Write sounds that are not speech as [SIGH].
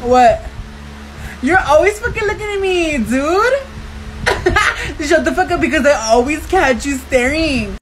What? You're always fucking looking at me, dude. [LAUGHS] Shut the fuck up because I always catch you staring.